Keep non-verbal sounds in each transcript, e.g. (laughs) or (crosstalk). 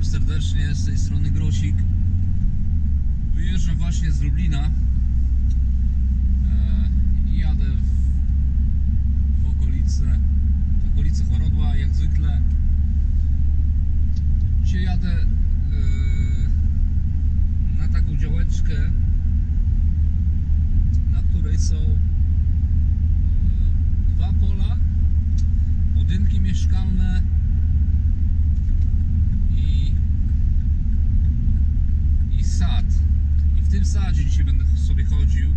Witam serdecznie z tej strony Grosik. Wyjeżdżam właśnie z Lublina e, i jadę w, w okolice, w okolice Chorodła, jak zwykle. Dzisiaj jadę e, na taką działeczkę, na której są e, dwa pola, budynki mieszkalne i, i sad. I w tym sadzie dzisiaj będę sobie chodził.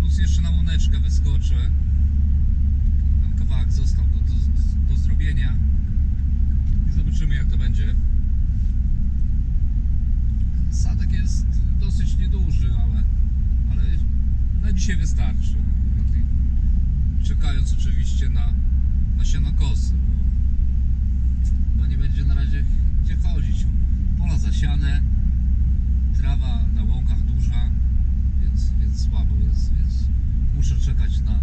Plus jeszcze na łoneczkę wyskoczę. Tam kawałek został do, do, do zrobienia. I zobaczymy jak to będzie. Sadek jest dosyć nieduży, ale, ale na dzisiaj wystarczy. Czekając oczywiście na, na sianokosy. Bo bo nie będzie na razie gdzie chodzić. Pola zasiane, trawa na łąkach duża, więc, więc słabo jest, więc muszę czekać na,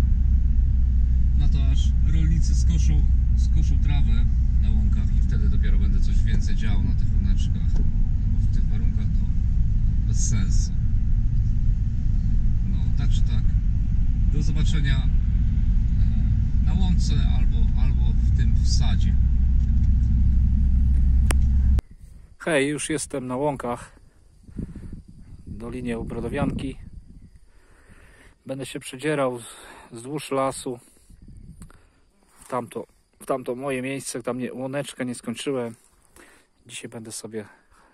na to aż rolnicy skoszą, skoszą trawę na łąkach i wtedy dopiero będę coś więcej działo na tych łączkach. Bo w tych warunkach to bez sensu. No, tak czy tak. Do zobaczenia e, na łące albo, albo w tym wsadzie. Hej, już jestem na łąkach Dolinie Ubrodowianki. Będę się przedzierał wzdłuż lasu w tamto, w tamto moje miejsce, tam nie, łoneczkę nie skończyłem. Dzisiaj będę sobie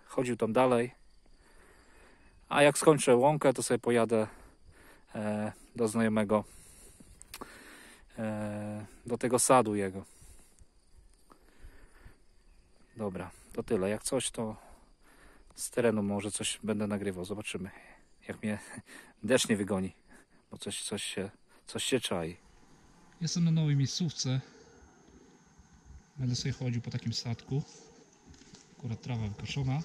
chodził tam dalej. A jak skończę łąkę, to sobie pojadę e, do znajomego, e, do tego sadu jego. Dobra, to tyle. Jak coś, to z terenu może coś będę nagrywał. Zobaczymy, jak mnie deszcz nie wygoni, bo coś, coś, się, coś się czai. Jestem na nowej miejscówce. Będę sobie chodził po takim statku. Akurat trawa wykoszona.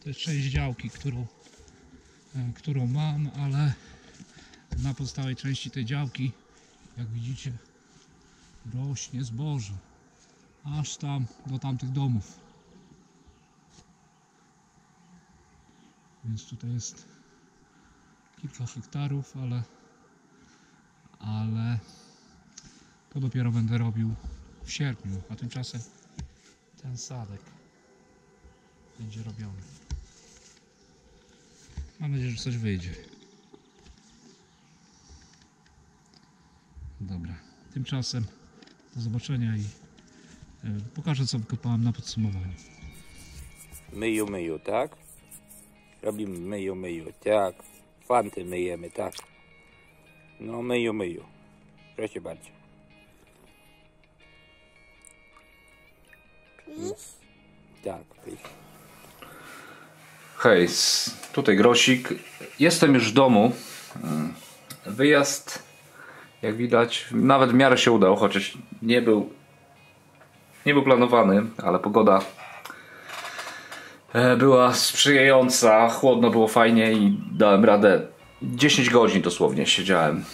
To jest część działki, którą, e, którą mam, ale na pozostałej części tej działki, jak widzicie, rośnie zboże. Aż tam do tamtych domów. Więc tutaj jest kilka hektarów, ale ale to dopiero będę robił w sierpniu, a tymczasem ten sadek będzie robiony. Mam nadzieję, że coś wyjdzie. Dobra, tymczasem do zobaczenia i e, pokażę co wykopałem na podsumowaniu. Myju, myju, tak? Robimy myju, myju, tak. Fanty myjemy, tak. No, myju, myju. Proszę bardzo. Tak, please. Hej, tutaj Grosik. Jestem już w domu. Mm, Wyjazd, jak widać, nawet w miarę się udał, chociaż nie był, nie był planowany, ale pogoda e, była sprzyjająca, chłodno było fajnie i dałem radę. 10 godzin dosłownie siedziałem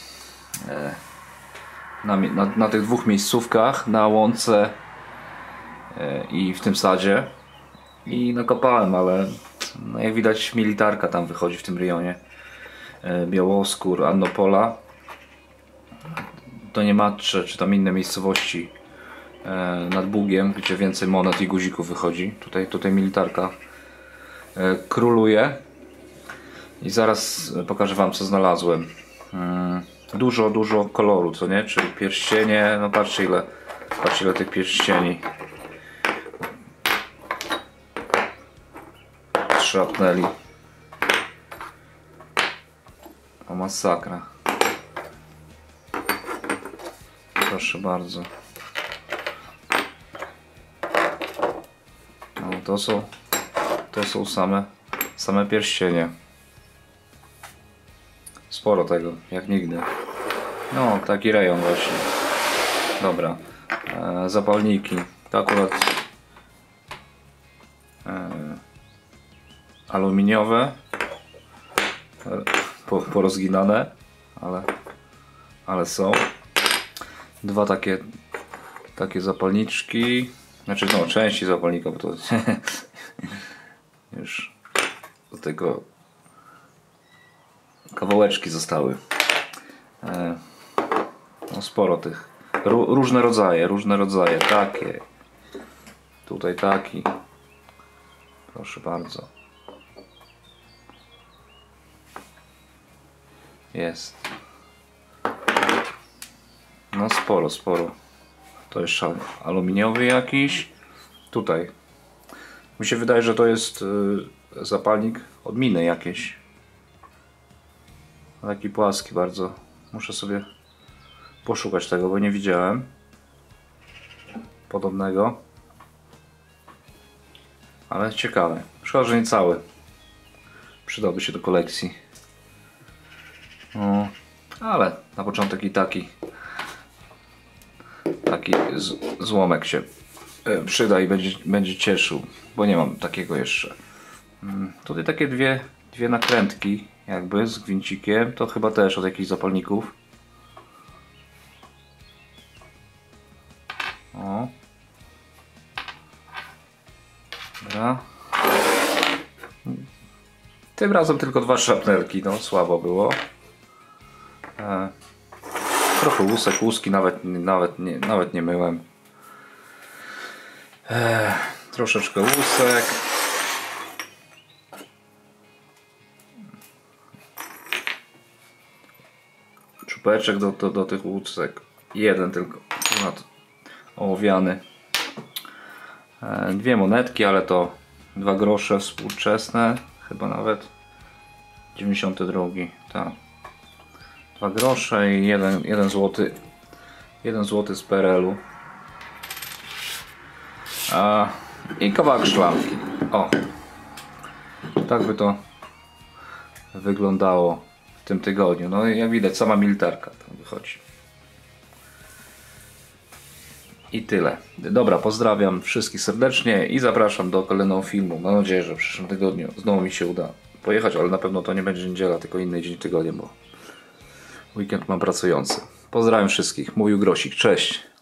e, na, na, na tych dwóch miejscówkach, na łące e, i w tym sadzie i nakopałem, ale no jak widać militarka tam wychodzi w tym rejonie. E, Białoskór, Annopola. To nie Matcze, czy tam inne miejscowości e, nad Bugiem, gdzie więcej monet i guzików wychodzi. Tutaj, tutaj militarka e, króluje. I zaraz pokażę Wam co znalazłem. Mm, Dużo, dużo koloru, co nie? Czyli pierścienie, no patrzcie ile, patrzcie ile tych pierścieni. Szrapneli. O masakra. Proszę bardzo. To są to są same same pierścienie. Sporo tego, jak nigdy. No, taki rejon właśnie. Dobra. E, zapalniki. To akurat e, aluminiowe po, porozginane ale, ale są dwa takie takie zapalniczki Znaczy no, części zapalnika, bo to (laughs) już do tego kawałeczki zostały. E, no sporo tych. Ró- różne rodzaje, różne rodzaje. Takie. Tutaj taki. Proszę bardzo. Jest. No sporo, sporo. To jest szal aluminiowy jakiś. Tutaj. Mi się wydaje, że to jest y, zapalnik od miny jakieś. Taki płaski bardzo. Muszę sobie poszukać tego, bo nie widziałem podobnego. Ale ciekawe. Szkoda, że nie cały. Przydałby się do kolekcji. No, ale na początek i taki taki z, złomek się e, przyda i będzie, będzie cieszył, bo nie mam takiego jeszcze. Mm, Tutaj takie dwie, dwie nakrętki jakby z gwincikiem, to chyba też od jakichś zapalników. O. Dobra. Tym razem tylko dwa szrapnelki, no słabo było. Trochę łusek, łuski nawet, nawet, nie, nawet nie myłem. E, troszeczkę łusek. Czupeczek do, do, do tych łusek. Jeden tylko. Ponad ołowiany. E, dwie monetki, ale to dwa grosze współczesne. Chyba nawet 92. Tak. Dwa grosze i jeden, jeden złoty. Jeden złoty z PRL-u. I kawałek szklanki. O. Tak by to wyglądało w tym tygodniu. No jak widać, sama militarka tam wychodzi. I tyle. Dobra, pozdrawiam wszystkich serdecznie i zapraszam do kolejnego filmu. Mam nadzieję, że w przyszłym tygodniu znowu mi się uda pojechać, ale na pewno to nie będzie niedziela, tylko inny dzień tygodnia, bo weekend mam pracujący. Pozdrawiam wszystkich. Mówił Grosik. Cześć.